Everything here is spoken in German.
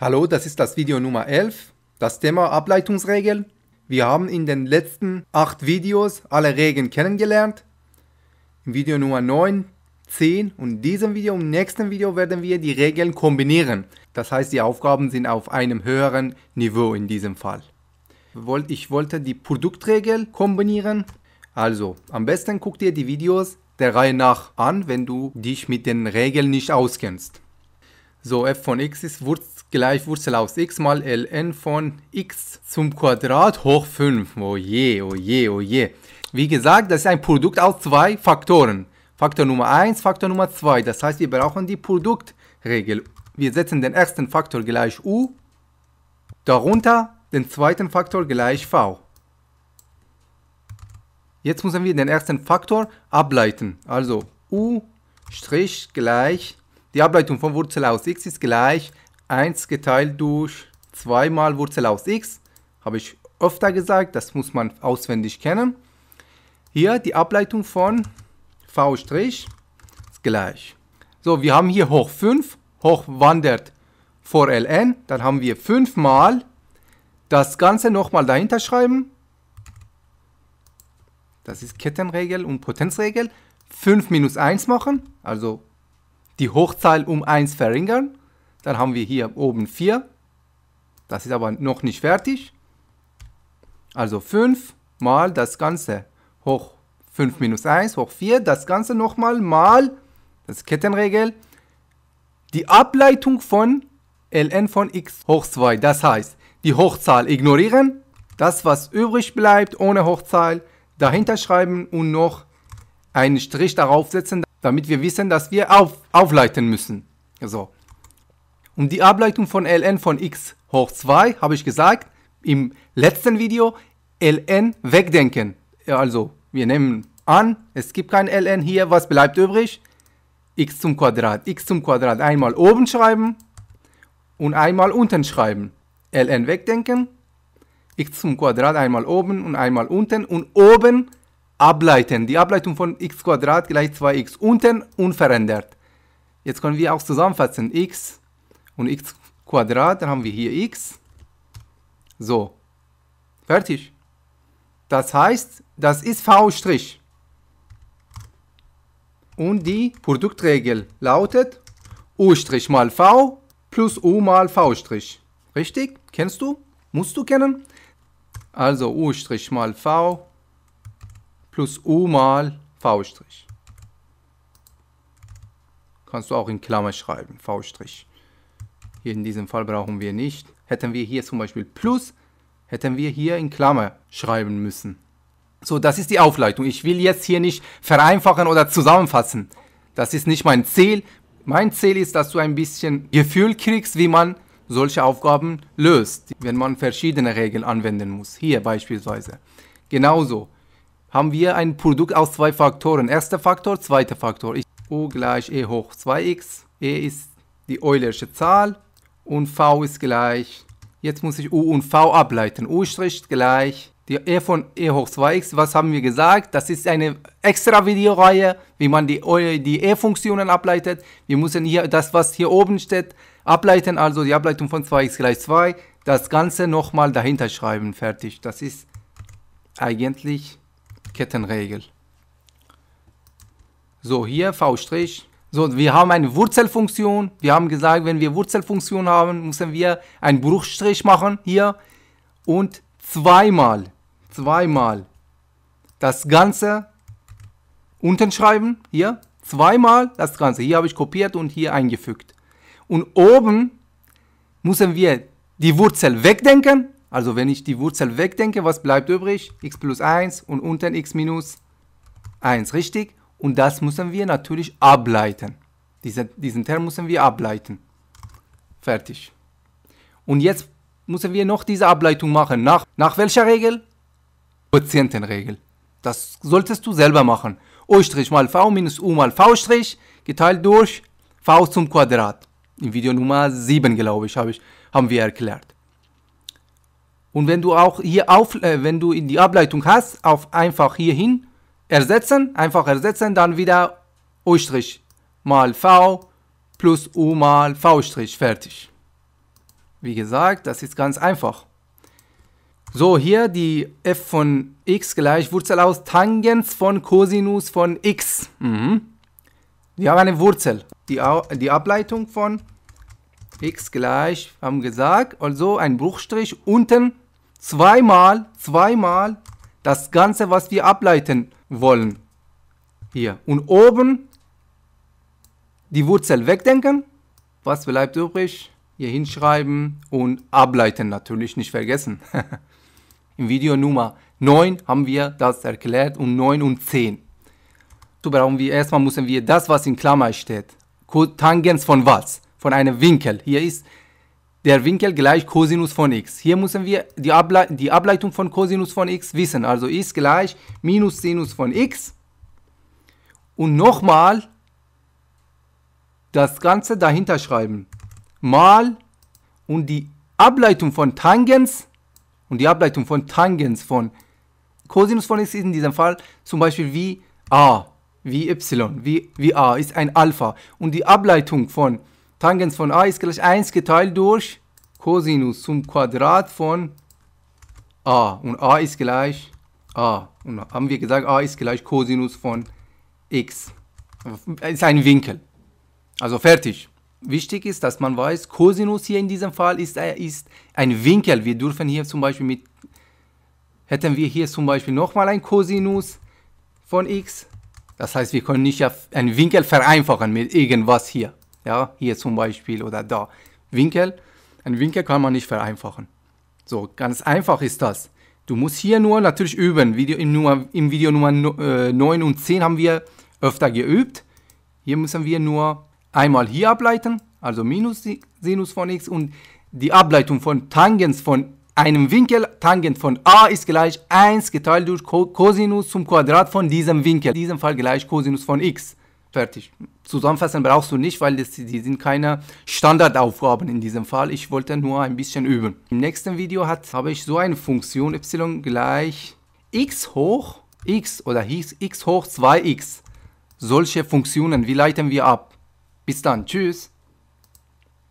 Hallo, das ist das Video Nummer 11, das Thema Ableitungsregeln. Wir haben in den letzten 8 Videos alle Regeln kennengelernt. Im Video Nummer 9, 10 und diesem Video, im nächsten Video werden wir die Regeln kombinieren. Das heißt, die Aufgaben sind auf einem höheren Niveau in diesem Fall. Ich wollte die Produktregel kombinieren. Also, am besten guck dir die Videos der Reihe nach an, wenn du dich mit den Regeln nicht auskennst. So, f von x ist Wurz, gleich Wurzel aus x mal ln von x zum Quadrat hoch 5. Oh je, oh je, oh je. Wie gesagt, das ist ein Produkt aus zwei Faktoren. Faktor Nummer 1, Faktor Nummer 2. Das heißt, wir brauchen die Produktregel. Wir setzen den ersten Faktor gleich u, darunter den zweiten Faktor gleich v. Jetzt müssen wir den ersten Faktor ableiten. Also u' gleich die Ableitung von Wurzel aus x ist gleich 1 geteilt durch 2 mal Wurzel aus x. Habe ich öfter gesagt, das muss man auswendig kennen. Hier die Ableitung von v' ist gleich. So, wir haben hier hoch 5, hoch wandert vor ln, dann haben wir 5 mal das Ganze nochmal dahinter schreiben. Das ist Kettenregel und Potenzregel. 5 minus 1 machen, also die Hochzahl um 1 verringern. Dann haben wir hier oben 4. Das ist aber noch nicht fertig. Also 5 mal das Ganze hoch 5 minus 1 hoch 4. Das Ganze nochmal mal, das Kettenregel, die Ableitung von ln von x hoch 2. Das heißt, die Hochzahl ignorieren, das was übrig bleibt ohne Hochzahl dahinter schreiben und noch einen Strich darauf setzen, damit wir wissen, dass wir auf, aufleiten müssen. So. Um die Ableitung von ln von x hoch 2 habe ich gesagt, im letzten Video ln wegdenken. Also, wir nehmen an, es gibt kein ln hier, was bleibt übrig? x zum Quadrat. x zum Quadrat einmal oben schreiben und einmal unten schreiben. ln wegdenken, x zum Quadrat einmal oben und einmal unten und oben ableiten. Die Ableitung von x gleich 2x unten unverändert. Jetzt können wir auch zusammenfassen. x und x Quadrat, dann haben wir hier x. So, fertig. Das heißt, das ist v'. Und die Produktregel lautet u' mal v plus u mal v'. Richtig? Kennst du? Musst du kennen? Also u' mal v plus u mal v'. Kannst du auch in Klammer schreiben, v'. Hier in diesem Fall brauchen wir nicht. Hätten wir hier zum Beispiel plus, hätten wir hier in Klammer schreiben müssen. So, das ist die Aufleitung. Ich will jetzt hier nicht vereinfachen oder zusammenfassen. Das ist nicht mein Ziel. Mein Ziel ist, dass du ein bisschen Gefühl kriegst, wie man solche Aufgaben löst, wenn man verschiedene Regeln anwenden muss. Hier beispielsweise. Genauso haben wir ein Produkt aus zwei Faktoren. Erster Faktor, zweiter Faktor. u gleich e hoch 2x. e ist die Eulersche Zahl und v ist gleich, jetzt muss ich u und v ableiten. u' gleich die e von e hoch 2x. Was haben wir gesagt? Das ist eine extra Videoreihe, wie man die, die e-Funktionen ableitet. Wir müssen hier das, was hier oben steht, ableiten. Also die Ableitung von 2x gleich 2. Das Ganze nochmal dahinter schreiben. Fertig. Das ist eigentlich Kettenregel. So, hier V'. So, wir haben eine Wurzelfunktion. Wir haben gesagt, wenn wir Wurzelfunktion haben, müssen wir einen Bruchstrich machen hier und zweimal, zweimal das Ganze unten schreiben, hier, zweimal das Ganze. Hier habe ich kopiert und hier eingefügt. Und oben müssen wir die Wurzel wegdenken also wenn ich die Wurzel wegdenke, was bleibt übrig? x plus 1 und unten x minus 1, richtig? Und das müssen wir natürlich ableiten. Diese, diesen Term müssen wir ableiten. Fertig. Und jetzt müssen wir noch diese Ableitung machen. Nach, nach welcher Regel? Quotientenregel. Das solltest du selber machen. u' mal v minus u mal v' geteilt durch v zum Quadrat. Im Video Nummer 7, glaube ich, hab ich, haben wir erklärt. Und wenn du auch hier auf, äh, wenn du in die Ableitung hast, auf einfach hier hin ersetzen, einfach ersetzen, dann wieder U' mal V plus U mal V' fertig. Wie gesagt, das ist ganz einfach. So, hier die f von x gleich Wurzel aus Tangens von Cosinus von x. Mhm. Wir haben eine Wurzel. Die, die Ableitung von x gleich, haben gesagt, also ein Bruchstrich unten zweimal, zweimal das Ganze, was wir ableiten wollen. Hier. Und oben die Wurzel wegdenken. Was bleibt übrig? Hier hinschreiben und ableiten natürlich nicht vergessen. Im Video Nummer 9 haben wir das erklärt und 9 und 10. So brauchen wir erstmal müssen wir das, was in Klammer steht. Tangens von was? Von einem Winkel. Hier ist der Winkel gleich Cosinus von x. Hier müssen wir die, Able die Ableitung von Cosinus von x wissen. Also ist gleich minus Sinus von x. Und nochmal das Ganze dahinter schreiben. Mal und die Ableitung von Tangens und die Ableitung von Tangens von Cosinus von x ist in diesem Fall zum Beispiel wie a, wie y, wie, wie a ist ein Alpha. Und die Ableitung von Tangens von a ist gleich 1 geteilt durch Cosinus zum Quadrat von a. Und a ist gleich a. Und haben wir gesagt, a ist gleich Cosinus von x. Ist ein Winkel. Also fertig. Wichtig ist, dass man weiß, Cosinus hier in diesem Fall ist, äh, ist ein Winkel. Wir dürfen hier zum Beispiel mit, hätten wir hier zum Beispiel nochmal ein Cosinus von x. Das heißt, wir können nicht einen Winkel vereinfachen mit irgendwas hier. Ja, hier zum Beispiel oder da. Winkel, ein Winkel kann man nicht vereinfachen. So, ganz einfach ist das. Du musst hier nur natürlich üben. Video, im, Nummer, Im Video Nummer 9 und 10 haben wir öfter geübt. Hier müssen wir nur einmal hier ableiten, also minus Sinus von x und die Ableitung von Tangens von einem Winkel, Tangent von a ist gleich 1 geteilt durch Cosinus zum Quadrat von diesem Winkel, in diesem Fall gleich Cosinus von x. Fertig. Zusammenfassen brauchst du nicht, weil das, die sind keine Standardaufgaben in diesem Fall. Ich wollte nur ein bisschen üben. Im nächsten Video hat, habe ich so eine Funktion y gleich x hoch x oder x hoch 2x. Solche Funktionen, wie leiten wir ab? Bis dann, tschüss.